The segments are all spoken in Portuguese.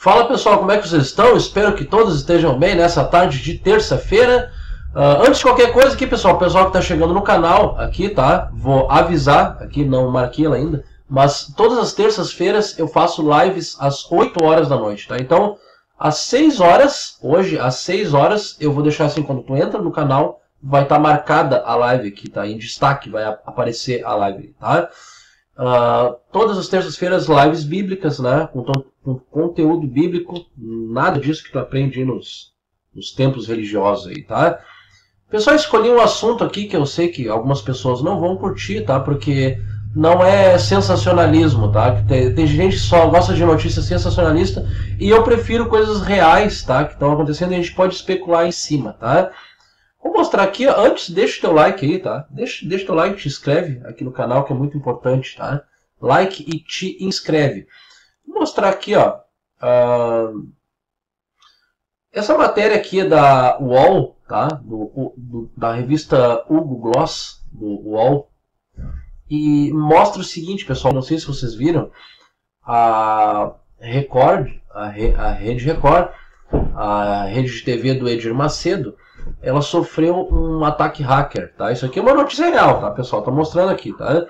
Fala pessoal, como é que vocês estão? Espero que todos estejam bem nessa tarde de terça-feira. Uh, antes de qualquer coisa aqui, pessoal, o pessoal que está chegando no canal aqui, tá? Vou avisar, aqui não marquei ela ainda, mas todas as terças-feiras eu faço lives às 8 horas da noite, tá? Então, às 6 horas, hoje, às 6 horas, eu vou deixar assim, quando tu entra no canal, vai estar tá marcada a live aqui, tá? Em destaque vai aparecer a live, tá? Uh, todas as terças-feiras, lives bíblicas, né? Com, com, conteúdo bíblico, nada disso que tu aprende nos, nos templos religiosos aí, tá? Pessoal, escolhi um assunto aqui que eu sei que algumas pessoas não vão curtir, tá? Porque não é sensacionalismo, tá? Tem, tem, gente que só gosta de notícia sensacionalista e eu prefiro coisas reais, tá? Que estão acontecendo e a gente pode especular em cima, tá? Vou mostrar aqui, antes, deixa o teu like aí, tá? Deixa, deixa o teu like, te inscreve aqui no canal que é muito importante, tá? Like e te inscreve. Vou mostrar aqui, ó. Uh, essa matéria aqui é da UOL, tá? Do, do, da revista Hugo Gloss, do UOL. E mostra o seguinte, pessoal, não sei se vocês viram, a Record, a, Re, a Rede Record, a rede de TV do Edir Macedo, ela sofreu um ataque hacker, tá? Isso aqui é uma notícia real, tá, pessoal? Tá mostrando aqui, tá?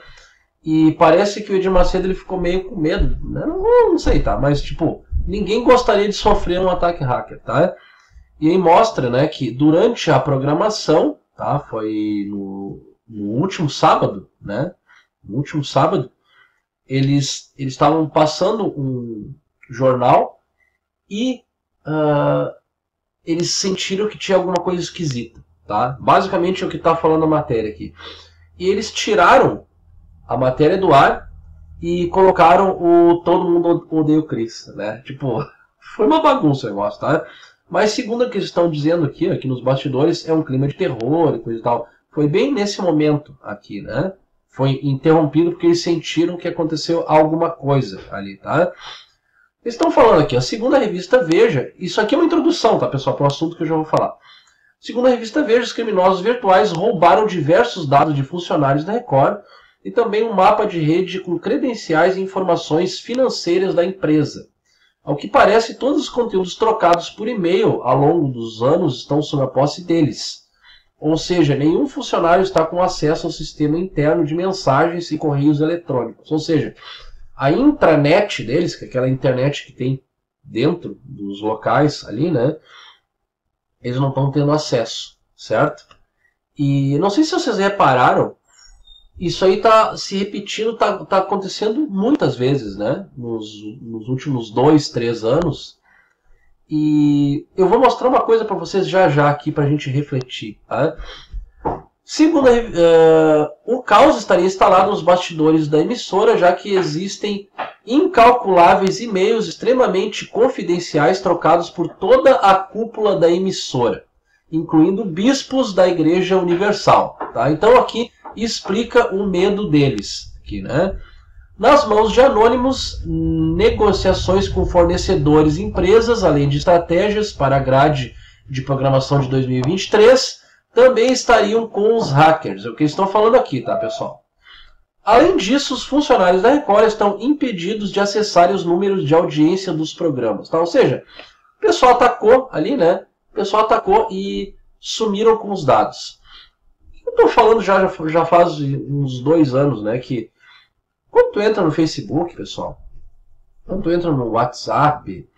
E parece que o Edir Macedo ele ficou meio com medo, né? não, não sei, tá? Mas, tipo, ninguém gostaria de sofrer um ataque hacker, tá? E aí mostra, né, que durante a programação, tá, foi no, no último sábado, né, no último sábado, eles estavam passando um jornal e uh, eles sentiram que tinha alguma coisa esquisita, tá? Basicamente é o que está falando a matéria aqui. E eles tiraram a matéria do ar e colocaram o Todo Mundo Odeia o Chris, né? Tipo, foi uma bagunça o negócio, tá? Mas segundo o que eles estão dizendo aqui, aqui nos bastidores, é um clima de terror e coisa e tal. Foi bem nesse momento aqui, né? Foi interrompido porque eles sentiram que aconteceu alguma coisa ali, tá? Eles estão falando aqui, a segunda revista Veja, isso aqui é uma introdução, tá, pessoal, para o assunto que eu já vou falar. Segundo a revista Veja, os criminosos virtuais roubaram diversos dados de funcionários da Record e também um mapa de rede com credenciais e informações financeiras da empresa. Ao que parece, todos os conteúdos trocados por e-mail ao longo dos anos estão sob a posse deles. Ou seja, nenhum funcionário está com acesso ao sistema interno de mensagens e correios eletrônicos. Ou seja, a intranet deles, que é aquela internet que tem dentro dos locais ali, né? Eles não estão tendo acesso, certo? E não sei se vocês repararam, isso aí está se repetindo, está tá acontecendo muitas vezes, né? Nos, nos últimos dois, três anos. E eu vou mostrar uma coisa para vocês já já aqui para a gente refletir. Tá? Segundo, uh, o caos estaria instalado nos bastidores da emissora, já que existem incalculáveis e-mails extremamente confidenciais trocados por toda a cúpula da emissora, incluindo bispos da Igreja Universal. Tá? Então aqui explica o medo deles. Aqui, né? Nas mãos de anônimos, negociações com fornecedores e empresas, além de estratégias para a grade de programação de 2023, também estariam com os hackers. É o que estão falando aqui, tá, pessoal? Além disso, os funcionários da Record estão impedidos de acessar os números de audiência dos programas. Tá? Ou seja, o pessoal atacou ali, né? O pessoal atacou e sumiram com os dados. Eu estou falando já, já faz uns dois anos, né? Que quando tu entra no Facebook, pessoal, quando tu entra no WhatsApp,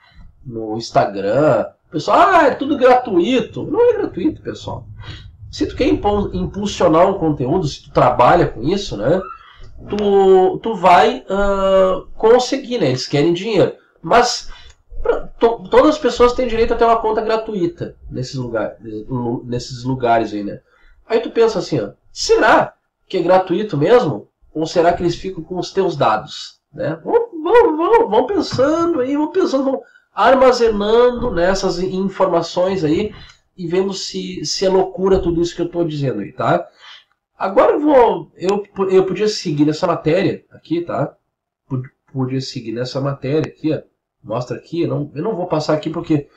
no Instagram, pessoal, ah, é tudo gratuito. Não é gratuito, pessoal. Se tu quer impulsionar um conteúdo, se tu trabalha com isso, né? Tu, tu vai uh, conseguir, né? Eles querem dinheiro. Mas pra, to, todas as pessoas têm direito a ter uma conta gratuita nesses, lugar, nesses lugares aí, né? Aí tu pensa assim, ó, será que é gratuito mesmo? Ou será que eles ficam com os teus dados? Né? Vão, vão, vão, pensando aí, vão pensando, vão armazenando nessas informações aí e vendo se, se é loucura tudo isso que eu estou dizendo aí, tá? Agora eu vou. Eu, eu podia seguir nessa matéria aqui, tá? Podia seguir nessa matéria aqui, ó. Mostra aqui. Eu não, eu não vou passar aqui porque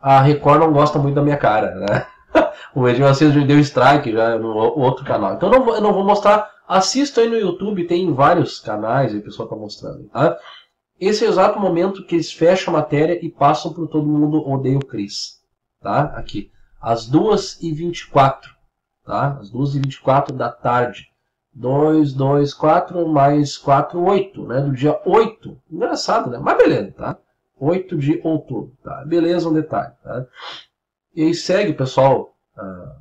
a Record não gosta muito da minha cara, né? o Macedo já deu strike já no outro canal. Então eu não vou, eu não vou mostrar. Assista aí no YouTube, tem vários canais e o pessoal está mostrando. Tá? esse é o exato momento que eles fecham a matéria e passam para todo mundo odeia o Cris. Tá? Aqui. Às 2h24. Tá? Às 2h24 da tarde. 2, 2, 4 mais 4, 8. Né? Do dia 8. Engraçado, né? Mas beleza, tá? 8 de outubro. Tá? Beleza, um detalhe. Tá? E aí segue o pessoal ah,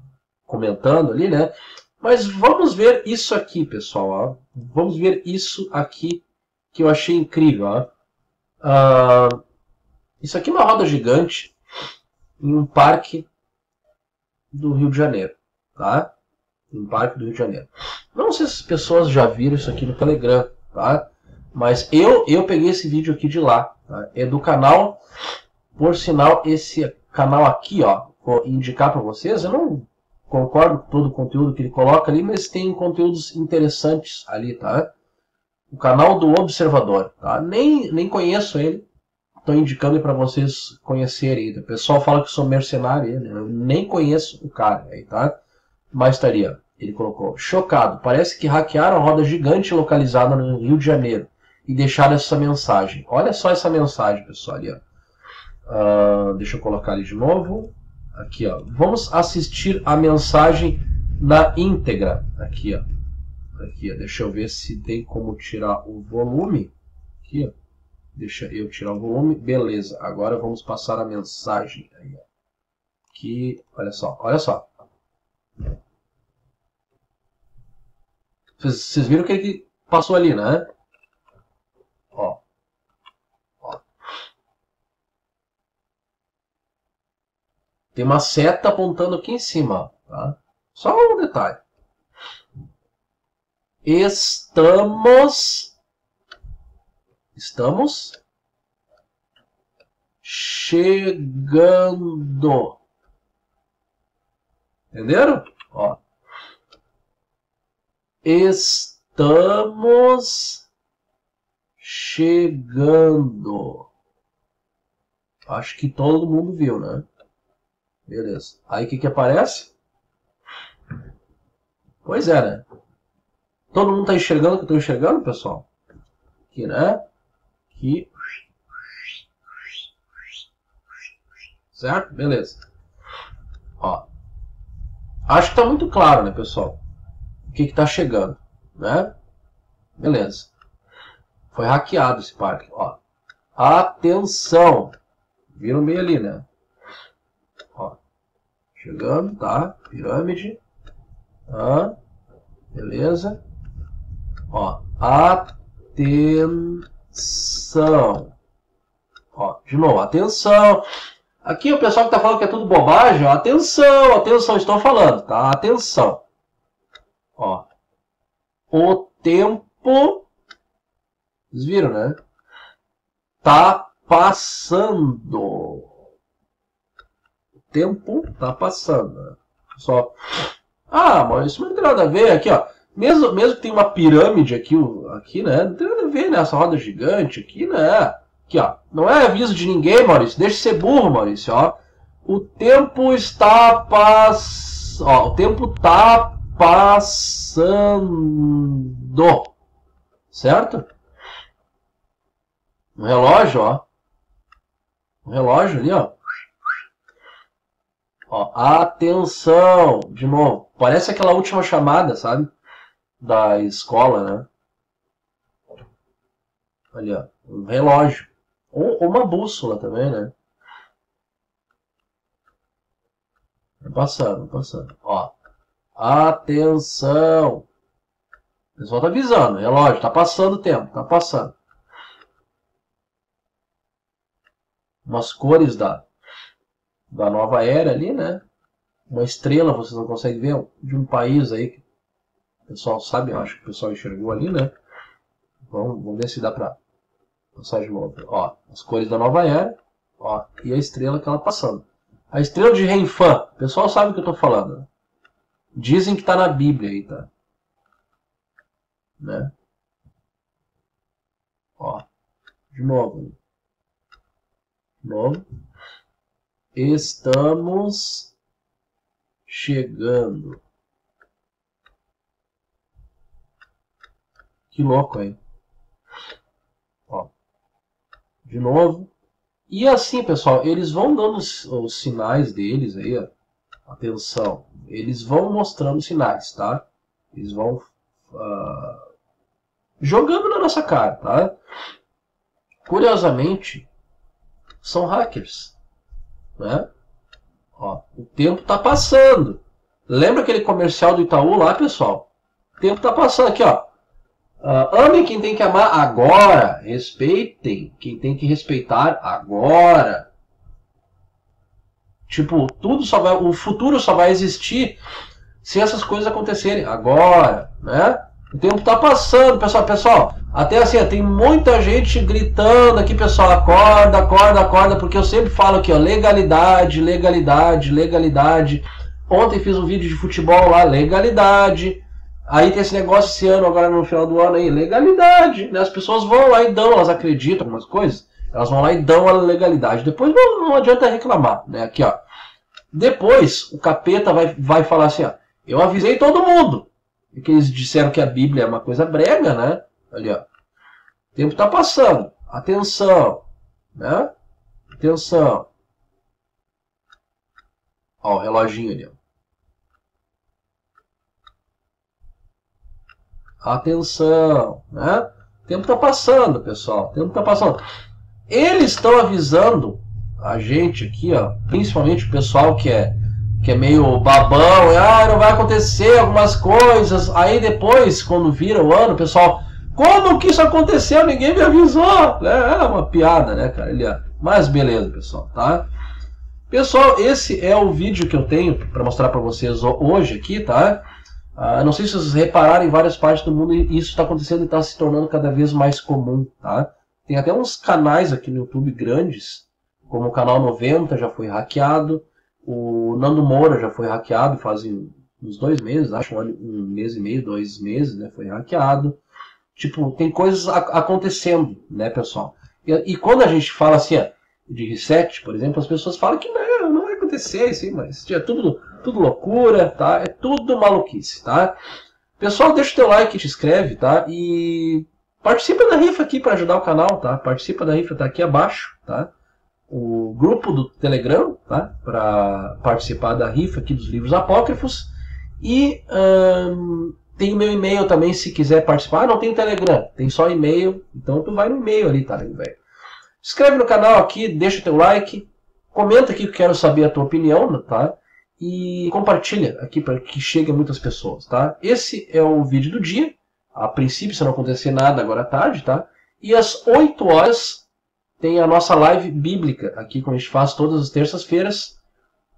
comentando ali, né? Mas vamos ver isso aqui, pessoal. Ó. Vamos ver isso aqui que eu achei incrível. Ó. Uh, isso aqui é uma roda gigante em um parque do Rio de Janeiro. Tá? Um parque do Rio de Janeiro. Não sei se as pessoas já viram isso aqui no Telegram. Tá? Mas eu, eu peguei esse vídeo aqui de lá. Tá? É do canal. Por sinal, esse canal aqui, ó, vou indicar para vocês. Eu não concordo com todo o conteúdo que ele coloca ali, mas tem conteúdos interessantes ali, tá? O canal do Observador, tá? Nem, nem conheço ele, estou indicando para vocês conhecerem. O pessoal fala que sou mercenário, ele, eu nem conheço o cara aí, tá? Mas estaria, ele colocou, chocado, parece que hackearam a roda gigante localizada no Rio de Janeiro e deixaram essa mensagem. Olha só essa mensagem, pessoal, ali, ó. Uh, deixa eu colocar ali de novo. Aqui, ó. Vamos assistir a mensagem na íntegra. Aqui, ó. Aqui, ó. Deixa eu ver se tem como tirar o volume. Aqui, ó. Deixa eu tirar o volume. Beleza. Agora vamos passar a mensagem. Ó. Aqui, olha só. Olha só. Vocês, viram o que ele passou ali, né? Tem uma seta apontando aqui em cima. Tá? Só um detalhe. Estamos. Estamos chegando. Entenderam? Ó. Estamos chegando. Acho que todo mundo viu, né? Beleza. Aí o que, que aparece? Pois é, né? Todo mundo está enxergando o que eu estou enxergando, pessoal? Aqui, né? Aqui. Certo? Beleza. Ó. Acho que está muito claro, né, pessoal? O que está chegando, né? Beleza. Foi hackeado esse parque, ó. Atenção! Viram bem ali, né? Chegando, tá? Pirâmide. Tá? Beleza. Ó, atenção. Ó, de novo, atenção. Aqui o pessoal que tá falando que é tudo bobagem, ó, atenção, atenção, estou falando, tá? Atenção. Ó. O tempo, vocês viram, né? Tá passando tempo tá passando. Só. Ah, mas isso não tem nada a ver. Aqui, ó. Mesmo, mesmo que tem uma pirâmide aqui, aqui, né? Não tem nada a ver nessa roda gigante aqui, né? Aqui, ó. Não é aviso de ninguém, Maurício. Deixa de ser burro, Maurício, ó. O tempo está pass... ó, o tempo tá passando. Certo? Um relógio, ó. Um relógio ali, ó. Ó, atenção! De novo, parece aquela última chamada, sabe? Da escola, né? Ali, ó, um relógio. Ou, uma bússola também, né? Vai passando, vai passando. Ó, atenção! O pessoal tá avisando, relógio, tá passando o tempo, tá passando. Umas cores da, da nova era ali, né? Uma estrela, vocês não conseguem ver, de um país aí que pessoal sabe, eu acho que o pessoal enxergou ali, né? Vamos, vamos ver se dá pra passar de novo. Ó, as cores da nova era, ó, e a estrela que ela passando. A estrela de Renfã, o pessoal sabe o que eu tô falando. Dizem que tá na Bíblia aí, tá? Né? Ó, de novo. De novo. Estamos chegando. Que louco, hein? Ó. de novo. E assim, pessoal, eles vão dando os, os sinais deles aí, ó. Atenção. Eles vão mostrando sinais, tá? Eles vão uh, jogando na nossa cara, tá? Curiosamente, são hackers, né? Ó, o tempo está passando. Lembra aquele comercial do Itaú lá, pessoal? O tempo está passando aqui, ó. Uh, amem quem tem que amar agora. Respeitem quem tem que respeitar agora. Tipo, tudo só vai, o futuro só vai existir se essas coisas acontecerem agora, né? O tempo está passando, pessoal. Pessoal, até assim, tem muita gente gritando aqui, pessoal. Acorda, acorda, acorda, porque eu sempre falo aqui, ó, legalidade, legalidade, legalidade. Ontem fiz um vídeo de futebol lá, legalidade. Aí tem esse negócio esse ano, agora no final do ano aí, legalidade. Né? As pessoas vão lá e dão, elas acreditam em algumas coisas, elas vão lá e dão a legalidade. Depois não, não adianta reclamar, né? Aqui, ó. Depois o capeta vai, vai falar assim, ó. Eu avisei todo mundo. E que eles disseram que a Bíblia é uma coisa brega, né? Ali, ó. O tempo está passando. Atenção. Né? Atenção. Ó, o reloginho ali, ó. Atenção, né? O tempo está passando, pessoal. O tempo está passando. Eles estão avisando a gente aqui, ó, principalmente o pessoal que é que é meio babão, ah, não vai acontecer algumas coisas. Aí depois, quando vira o ano, pessoal, como que isso aconteceu? Ninguém me avisou. É, é uma piada, né, cara? Ele, mas beleza, pessoal, tá? Pessoal, esse é o vídeo que eu tenho para mostrar para vocês hoje aqui, tá? Ah, não sei se vocês repararam em várias partes do mundo isso está acontecendo e está se tornando cada vez mais comum, tá? Tem até uns canais aqui no YouTube grandes, como o canal 90 já foi hackeado, o Nando Moura já foi hackeado faz uns dois meses, acho um, mês e meio, dois meses, né? Foi hackeado. Tipo, tem coisas acontecendo, né, pessoal? E, e, quando a gente fala assim, de reset, por exemplo, as pessoas falam que não, não vai acontecer assim, mas é tudo tudo loucura, tá? É tudo maluquice, tá? Pessoal, deixa o teu like, te inscreve, tá? E participa da rifa aqui para ajudar o canal, tá? Participa da rifa, tá aqui abaixo, tá? O grupo do Telegram, tá? Para participar da rifa aqui dos livros apócrifos. E hum, tem o meu e-mail também, se quiser participar. Ah, não tem Telegram, tem só e-mail. Então tu vai no e-mail ali, tá, velho? Inscreve no canal aqui, deixa o teu like. Comenta aqui que quero saber a tua opinião, tá? E compartilha aqui para que chegue a muitas pessoas, tá? Esse é o vídeo do dia. A princípio, se não acontecer nada agora à tarde, tá? E às 8 horas tem a nossa live bíblica aqui, como a gente faz todas as terças-feiras.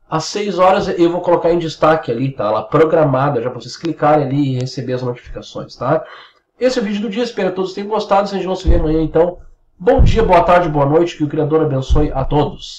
Às 6 horas eu vou colocar em destaque ali, tá? Ela programada já para vocês clicarem ali e receber as notificações, tá? Esse é o vídeo do dia, espero que todos tenham gostado. Se a gente não se vê amanhã, então, bom dia, boa tarde, boa noite, que o Criador abençoe a todos.